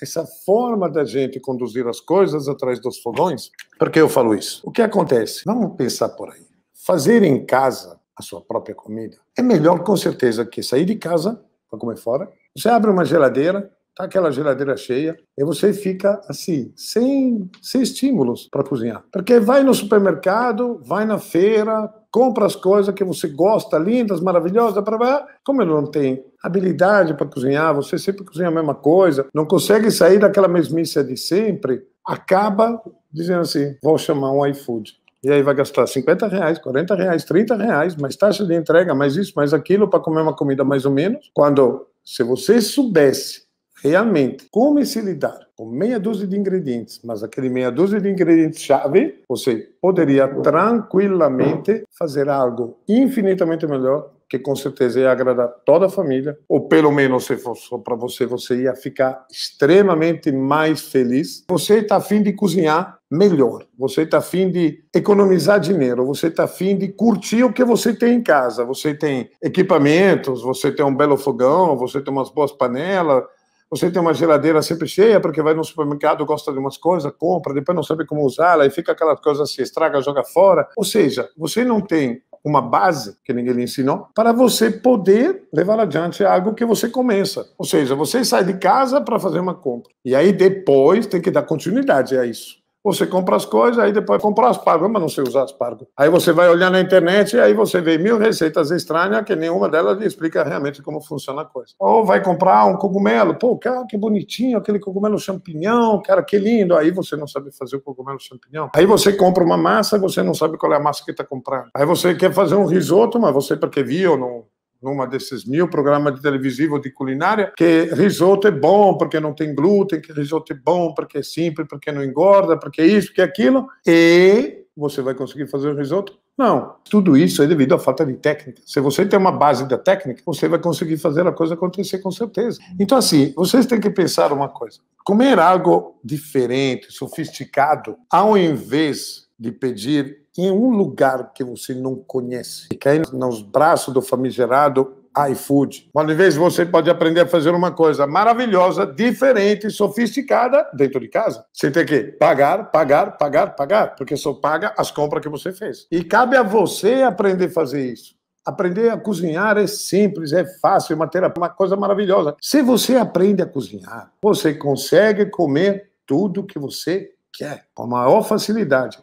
essa forma da gente conduzir as coisas atrás dos fogões. Por que eu falo isso? O que acontece? Vamos pensar por aí. Fazer em casa a sua própria comida é melhor, com certeza, que sair de casa para comer fora. Você abre uma geladeira, tá aquela geladeira cheia, e você fica assim, sem, sem estímulos para cozinhar. Porque vai no supermercado, vai na feira, compra as coisas que você gosta, lindas, maravilhosas, para como ele não tem habilidade para cozinhar, você sempre cozinha a mesma coisa, não consegue sair daquela mesmice de sempre, acaba dizendo assim, vou chamar um iFood. E aí vai gastar 50 reais, 40 reais, 30 reais, mais taxa de entrega, mais isso, mais aquilo, para comer uma comida mais ou menos. Quando, se você soubesse realmente como se lidar com meia dúzia de ingredientes, mas aquele meia dúzia de ingredientes chave, você poderia tranquilamente fazer algo infinitamente melhor que com certeza ia agradar toda a família, ou pelo menos se for só para você, você ia ficar extremamente mais feliz. Você está afim de cozinhar melhor, você está afim de economizar dinheiro, você está afim de curtir o que você tem em casa. Você tem equipamentos, você tem um belo fogão, você tem umas boas panelas, você tem uma geladeira sempre cheia, porque vai no supermercado, gosta de umas coisas, compra, depois não sabe como usá-la, e fica aquela coisa se estraga, joga fora. Ou seja, você não tem uma base que ninguém lhe ensinou para você poder levar adiante algo que você começa. Ou seja, você sai de casa para fazer uma compra. E aí depois tem que dar continuidade a isso. Você compra as coisas, aí depois compra aspargo, mas não sei usar aspargo. Aí você vai olhar na internet e aí você vê mil receitas estranhas que nenhuma delas explica realmente como funciona a coisa. Ou vai comprar um cogumelo, pô, cara, que bonitinho, aquele cogumelo champignon, cara, que lindo. Aí você não sabe fazer o cogumelo champignon. Aí você compra uma massa, você não sabe qual é a massa que está comprando. Aí você quer fazer um risoto, mas você porque viu, não numa desses mil programas de televisivo de culinária, que risoto é bom porque não tem glúten, que risoto é bom porque é simples, porque não engorda, porque é isso, porque é aquilo, e você vai conseguir fazer o risoto? Não. Tudo isso é devido à falta de técnica. Se você tem uma base da técnica, você vai conseguir fazer a coisa acontecer com certeza. Então, assim, vocês têm que pensar uma coisa: comer algo diferente, sofisticado, ao invés de pedir em um lugar que você não conhece e cair nos braços do famigerado iFood. Uma vez você pode aprender a fazer uma coisa maravilhosa, diferente, sofisticada dentro de casa. Você tem que pagar, pagar, pagar, pagar, porque só paga as compras que você fez. E cabe a você aprender a fazer isso. Aprender a cozinhar é simples, é fácil, é uma, terapia, uma coisa maravilhosa. Se você aprende a cozinhar, você consegue comer tudo que você quer com maior facilidade.